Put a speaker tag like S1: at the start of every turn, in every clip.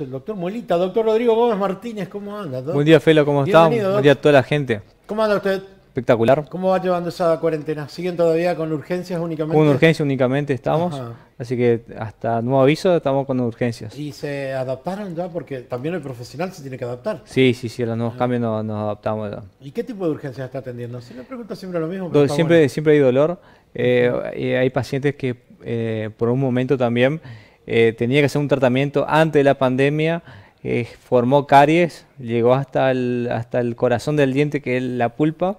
S1: el doctor Muelita, doctor Rodrigo Gómez Martínez, ¿cómo anda?
S2: Buen día, Felo, ¿cómo está? Buen día a toda la gente.
S1: ¿Cómo anda usted?
S2: Espectacular.
S1: ¿Cómo va llevando esa cuarentena? ¿Siguen todavía con urgencias únicamente?
S2: Con urgencias únicamente estamos, así que hasta nuevo aviso estamos con urgencias.
S1: ¿Y se adaptaron ya? Porque también el profesional se tiene que adaptar.
S2: Sí, sí, sí, a los nuevos ah. cambios nos, adaptamos ya.
S1: ¿Y qué tipo de urgencias está atendiendo? Si me pregunta siempre lo mismo.
S2: siempre, siempre hay dolor. Eh, hay pacientes que eh, por un momento también eh, tenía que hacer un tratamiento antes de la pandemia. formó caries, llegó hasta el, hasta el corazón del diente, que es la pulpa,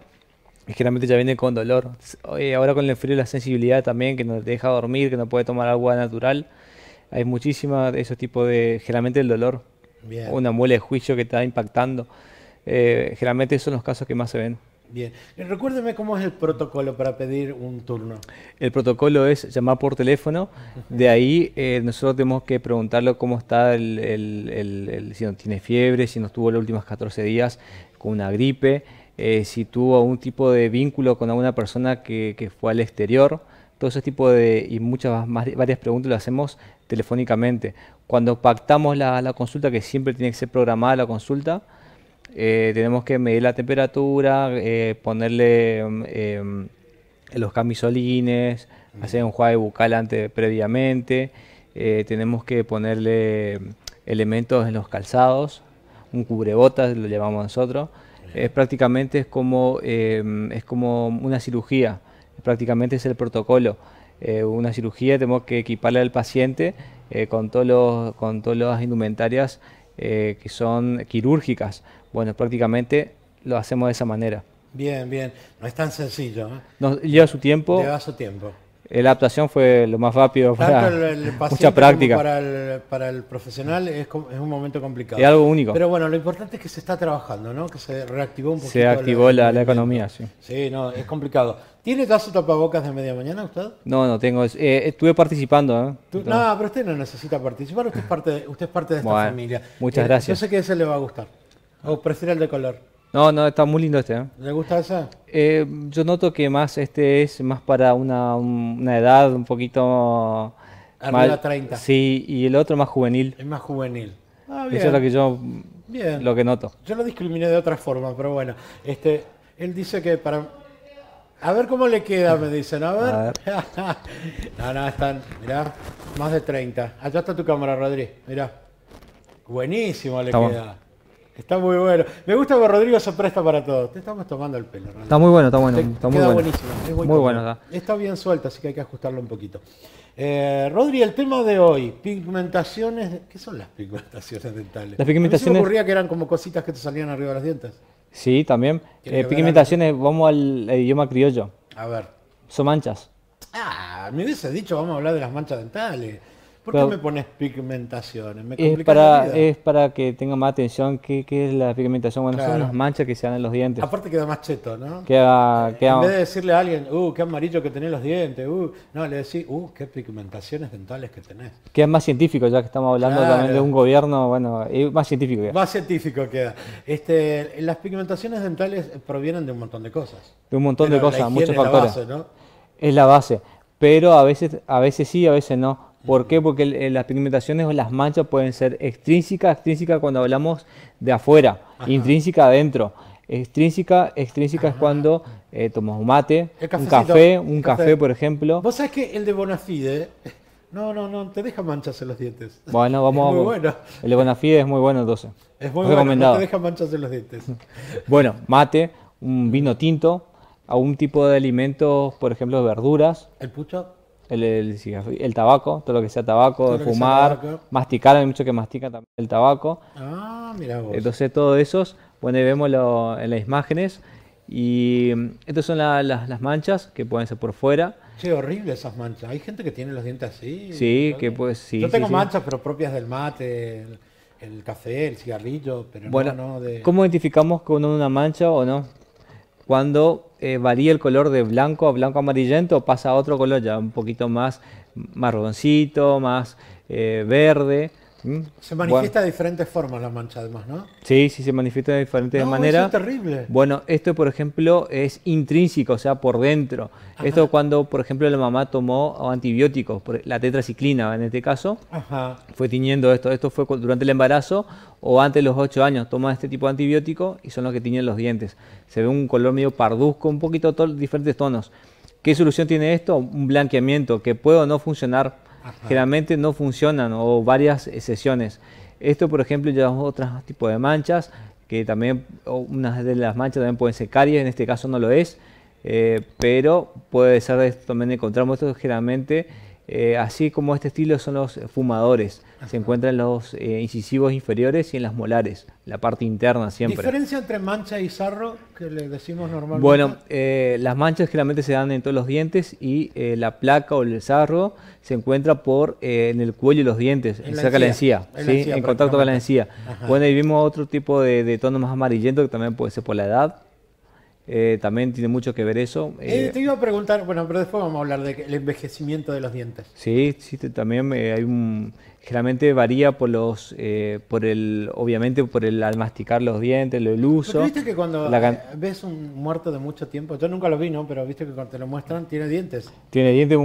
S2: generalmente ya viene con dolor. ahora con el frío la sensibilidad también, que no deja dormir, que no puede tomar agua natural. Hay muchísimas de esos tipos de, generalmente el dolor, una muela de juicio que está impactando. Eh, generalmente esos son los casos que más se ven.
S1: Bien. Recuérdeme cómo es el protocolo para pedir un turno.
S2: El protocolo es llamar por teléfono. De ahí eh, nosotros tenemos que preguntarle cómo está, el, si no tiene fiebre, si no estuvo los últimos 14 días con una gripe. Eh, si tuvo algún tipo de vínculo con alguna persona que, fue al exterior, todo ese tipo de, y muchas más, varias preguntas las hacemos telefónicamente. Cuando pactamos la, consulta, que siempre tiene que ser programada la consulta, eh, tenemos que medir la temperatura, eh, ponerle em, los camisolines, hacer un juego bucal antes, previamente, tenemos que ponerle elementos en los calzados, un cubrebotas, lo llamamos nosotros, es prácticamente es como, em, es como una cirugía, prácticamente es el protocolo. Eh, una cirugía tenemos que equiparle al paciente eh, con, todos los, con todas las indumentarias eh, que son quirúrgicas. Bueno, prácticamente lo hacemos de esa manera.
S1: Bien, bien. No es tan sencillo.
S2: Nos lleva su tiempo.
S1: Lleva su tiempo.
S2: La adaptación fue lo más rápido para mucha práctica.
S1: Para el, para el, profesional es, es, un momento complicado.
S2: Es algo único.
S1: Pero bueno, lo importante es que se está trabajando, ¿no? Que se reactivó un poquito.
S2: Se activó la, la, economía, sí.
S1: Sí, no, es complicado. ¿Tiene ya su tapabocas de media mañana usted?
S2: No, no tengo. Eh, estuve participando.
S1: ¿eh? No, pero usted no necesita participar. Usted es parte de, usted es parte de esta familia.
S2: Muchas eh, gracias.
S1: Yo sé que ese le va a gustar. ¿O prefiere el de color?
S2: No, no, está muy lindo este. ¿eh?
S1: ¿Le gusta ese?
S2: Eh, yo noto que más este es más para una, una edad un poquito...
S1: Arriba de 30.
S2: Sí, y el otro más juvenil.
S1: Es más juvenil.
S2: Ah, bien. Eso es lo que yo bien. lo que noto.
S1: Yo lo discriminé de otra forma, pero bueno. Este, él dice que para... A ver cómo le queda, me dicen. A ver. A ver. no, no, están, mirá, más de 30. Allá está tu cámara, Rodríguez. Mirá. Buenísimo le queda. Está muy bueno. Me gusta que Rodrigo se presta para todo. Te estamos tomando el pelo.
S2: Está muy bueno, está bueno. está muy bueno. buenísimo.
S1: muy, bueno. Está. bien suelto, así que hay que ajustarlo un poquito. Eh, Rodri, el tema de hoy, pigmentaciones. ¿Qué son las pigmentaciones dentales?
S2: Las pigmentaciones.
S1: me ocurría que eran como cositas que te salían arriba de los dientes.
S2: Sí, también. Eh, pigmentaciones, vamos al idioma criollo.
S1: A ver.
S2: Son manchas.
S1: Ah, me hubiese dicho, vamos a hablar de las manchas dentales. ¿Por qué me pones pigmentaciones?
S2: es, para, es para que tenga más atención qué, es la pigmentación. Bueno, son las manchas que se dan en los dientes.
S1: Aparte queda más cheto, ¿no?
S2: Queda,
S1: queda... En vez de decirle a alguien, uh, qué amarillo que tenés los dientes, uh, no, le decís, uh, qué pigmentaciones dentales que tenés.
S2: Queda más científico, ya que estamos hablando también de un gobierno, bueno, más científico
S1: queda. Más científico queda. Este, las pigmentaciones dentales provienen de un montón de cosas.
S2: De un montón de cosas, muchos factores. Es la base, ¿no? Es la base, pero a veces, a veces sí, a veces no ¿Por qué? Porque las pigmentaciones o las manchas pueden ser extrínsecas, extrínsecas cuando hablamos de afuera, intrínseca adentro. Extrínseca, extrínseca es cuando eh, tomas un mate, un café, un café. por ejemplo.
S1: Vos sabés que el de Bonafide, no, no, no, te deja manchas en los dientes.
S2: Bueno, vamos
S1: es muy bueno.
S2: El de Bonafide es muy bueno entonces.
S1: Es muy bueno, no te deja manchas en los dientes.
S2: bueno, mate, un vino tinto, algún tipo de alimentos, por ejemplo, verduras.
S1: ¿El pucho?
S2: El, tabaco, todo lo que sea tabaco, fumar, masticar, hay mucho que mastica también el tabaco.
S1: Ah, mira vos.
S2: Entonces todo esos, bueno, ahí vemos en las imágenes. Y mm, estas son las manchas que pueden ser por fuera.
S1: Che, horrible esas manchas. Hay gente que tiene los dientes así.
S2: Sí, que pues sí.
S1: Yo tengo manchas, pero propias del mate, el, café, el cigarrillo, pero
S2: bueno,
S1: no, de...
S2: ¿Cómo identificamos con una mancha o no? Cuando eh, varía el color de blanco a blanco amarillento, pasa a otro color ya un poquito más marroncito, más eh, verde.
S1: ¿Mm? Se manifiesta de diferentes formas la mancha además, ¿no?
S2: Sí, sí, se manifiesta de diferentes maneras.
S1: Eso es terrible.
S2: Bueno, esto por ejemplo es intrínseco, o sea, por dentro. Esto cuando, por ejemplo, la mamá tomó antibióticos, la tetraciclina en este caso, fue tiñendo esto. Esto fue durante el embarazo o antes de los 8 años, toma este tipo de antibiótico y son los que tiñen los dientes. Se ve un color medio parduzco, un poquito todos diferentes tonos. ¿Qué solución tiene esto? Un blanqueamiento que puede o no funcionar generalmente no funcionan o varias sesiones. Esto, por ejemplo, lleva otros tipos de manchas, que también, unas de las manchas también pueden ser caries, en este caso no lo es, eh, pero puede ser, también encontramos esto generalmente eh, así como este estilo son los fumadores. Se encuentran en los eh, incisivos inferiores y en las molares, la parte interna siempre.
S1: ¿Diferencia entre mancha y sarro que le decimos normalmente?
S2: Bueno, eh, las manchas generalmente se dan en todos los dientes y la placa o el sarro se encuentra por en el cuello y los dientes, en cerca de la encía, en contacto con la encía. Bueno, y vimos otro tipo de, de tono más amarillento que también puede ser por la edad eh, también tiene mucho que ver eso.
S1: Eh, te iba a preguntar, bueno, pero después vamos a hablar del envejecimiento de los dientes.
S2: Sí, sí, también eh, hay un, generalmente varía por los, por el, obviamente por el al masticar los dientes, el uso.
S1: viste que cuando ves un muerto de mucho tiempo, yo nunca lo vi, ¿no? Pero viste que cuando te lo muestran tiene dientes.
S2: Tiene dientes,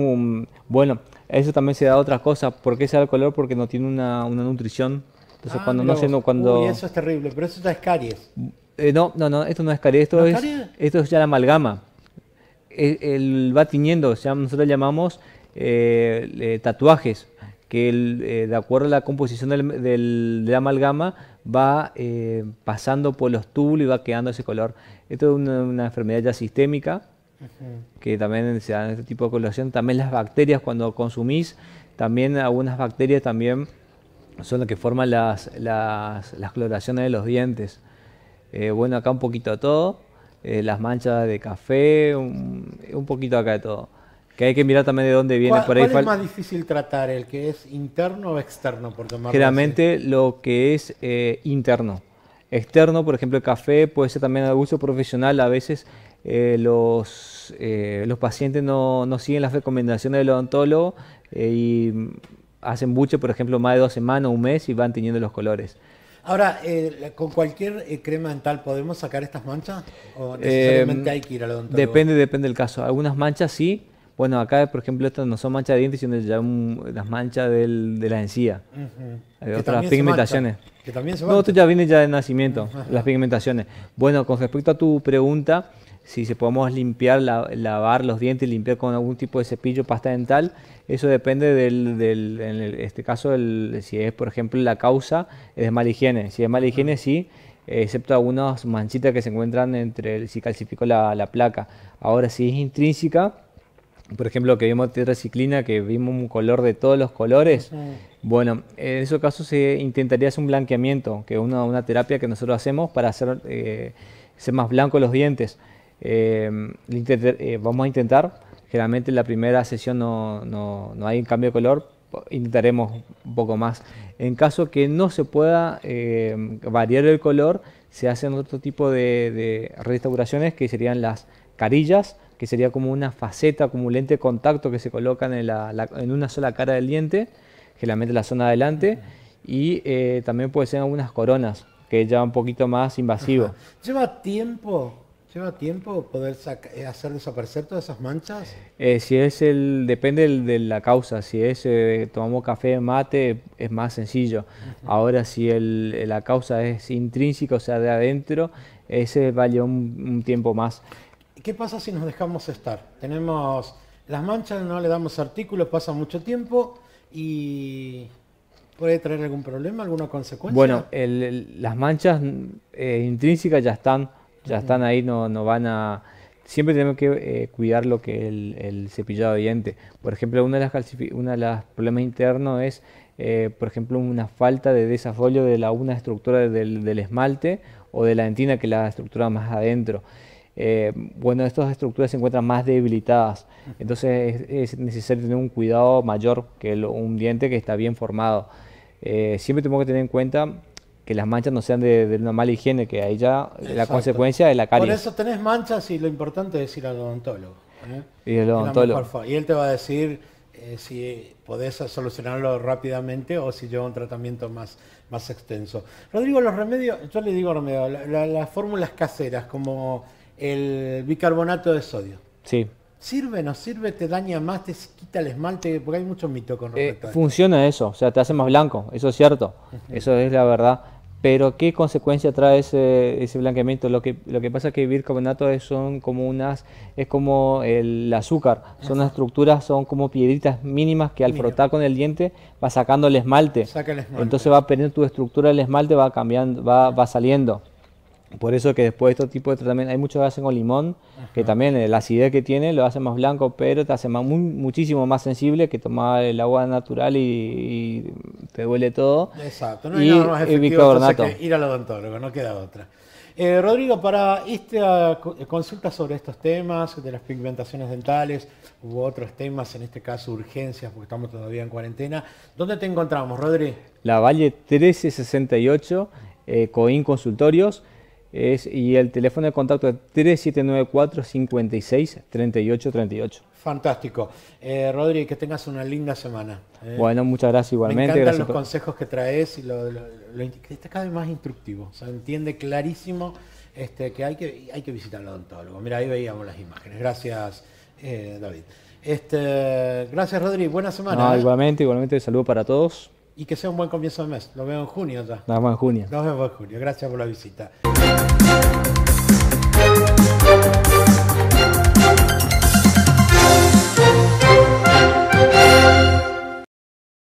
S2: bueno, eso también se da otra cosa. ¿Por qué se da el color? Porque no tiene una, nutrición. Entonces ah, cuando no se, no, cuando.
S1: Uy, eso es terrible, pero eso ya es caries.
S2: Eh, no, no, no, esto no es caries, esto, es, esto es ya la amalgama. El, va tiñendo, o sea, nosotros llamamos eh, tatuajes, que eh, de acuerdo a la composición del, del, de la amalgama va pasando por los túbulos y va quedando ese color. Esto es una, enfermedad ya sistémica, que también se da en este tipo de coloración. También las bacterias cuando consumís, también algunas bacterias también son las que forman las, las, las coloraciones de los dientes. Eh, bueno, acá un poquito de todo. Eh, las manchas de café, un, poquito acá de todo. Que hay que mirar también de dónde viene.
S1: por ahí ¿cuál es más difícil tratar? ¿El que es interno o externo? Por
S2: Generalmente lo que es eh, interno. Externo, por ejemplo, el café puede ser también de uso profesional. A veces los, los pacientes no, no, siguen las recomendaciones del odontólogo y hacen buche, por ejemplo, más de dos semanas, un mes y van teniendo los colores.
S1: Ahora, eh, ¿con cualquier eh, crema dental podemos sacar estas manchas? ¿O necesariamente hay que ir al odontólogo?
S2: Depende, depende del caso. Algunas manchas sí. Bueno, acá, por ejemplo, estas no son manchas de dientes, sino ya las manchas de la encía. Hay otras pigmentaciones.
S1: Que también se
S2: no, esto ya viene ya de nacimiento, las pigmentaciones. Bueno, con respecto a tu pregunta, si se podemos limpiar, lavar los dientes, limpiar con algún tipo de cepillo, pasta dental, eso depende del, en este caso, si es por ejemplo la causa es de mala higiene. Si es mala higiene, sí, excepto algunas manchitas que se encuentran entre si calcificó la, placa. Ahora, si es intrínseca, por ejemplo, que vimos tetraciclina, que vimos un color de todos los colores, bueno, en esos casos se intentaría hacer un blanqueamiento, que es una, una terapia que nosotros hacemos para hacer eh, ser más blancos los dientes. Eh, eh, vamos a intentar, generalmente en la primera sesión no, no, no, hay cambio de color, intentaremos un poco más. En caso que no se pueda eh, variar el color, se hacen otro tipo de, restauraciones que serían las carillas, que sería como una faceta, como un lente de contacto que se colocan en, la, en una sola cara del diente, generalmente la zona adelante, y también puede ser algunas coronas, que ya un poquito más invasivo.
S1: ¿Lleva tiempo ¿Lleva tiempo poder eh, hacer desaparecer todas esas manchas?
S2: Eh, si es el, depende de la causa. Si es eh, tomamos café mate es más sencillo. Ahora si el, la causa es intrínseca, o sea de adentro, ese vale un, un tiempo más.
S1: ¿Qué pasa si nos dejamos estar? Tenemos las manchas, no le damos artículos, pasa mucho tiempo y ¿Puede traer algún problema, alguna consecuencia?
S2: Bueno, las manchas intrínsecas ya están ya están ahí, no, no van a... Siempre tenemos que eh, cuidar lo que es el, cepillado de diente. Por ejemplo, uno de las, una de los problemas internos es, eh, por ejemplo, una falta de desarrollo de la una estructura del, esmalte o de la dentina que la estructura más adentro. Eh, bueno, estas estructuras se encuentran más debilitadas, entonces es, necesario tener un cuidado mayor que un diente que está bien formado. siempre tenemos que tener en cuenta que las manchas no sean de, una mala higiene, que ahí ya la consecuencia es la caries.
S1: Por eso tenés manchas y lo importante es ir al odontólogo. ¿eh?
S2: Y el odontólogo.
S1: Y él te va a decir eh, si podés solucionarlo rápidamente o si lleva un tratamiento más, más extenso. Rodrigo, los remedios, yo le digo remedio, las fórmulas caseras como el bicarbonato de sodio.
S2: Sí.
S1: ¿Sirve, no sirve? ¿Te daña más? ¿Te quita el esmalte? Porque hay mucho mito con
S2: eh, respecto Funciona eso, o sea, te hace más blanco, eso es cierto, eso es la verdad. Pero ¿qué consecuencia trae ese, ese blanqueamiento? Lo que, lo que pasa es que bicarbonato es, son como unas, es como el azúcar, son unas estructuras, son como piedritas mínimas que al frotar con el diente va sacando el esmalte. el esmalte. Entonces va perdiendo tu estructura del esmalte, va cambiando, va, va saliendo. Por eso que después de este tipo de tratamiento, hay muchos que hacen con limón, que también la acidez que tiene lo hace más blanco, pero te hace más, muchísimo más sensible que tomar el agua natural y, te duele todo.
S1: Exacto, no hay nada más efectivo que ir al odontólogo, no queda otra. Eh, Rodrigo, para esta consulta sobre estos temas de las pigmentaciones dentales u otros temas, en este caso urgencias, porque estamos todavía en cuarentena, ¿dónde te encontramos, Rodri?
S2: La Valle 1368, eh, Coín Consultorios y el teléfono de contacto es 3794 56 38 38.
S1: Fantástico. Eh, Rodri, que tengas una linda semana.
S2: Eh. Bueno, muchas gracias igualmente.
S1: Me
S2: encantan
S1: los consejos que traes y lo, lo, está cada vez más instructivo. O entiende clarísimo este, que hay que, hay que visitar al odontólogo. Mira, ahí veíamos las imágenes. Gracias, eh, David. Este, gracias, Rodri. Buena semana.
S2: No, igualmente, igualmente, saludo para todos
S1: y que sea un buen comienzo de mes. Lo veo en junio ya.
S2: Nos vemos en junio.
S1: Nos vemos en junio. Gracias por la visita.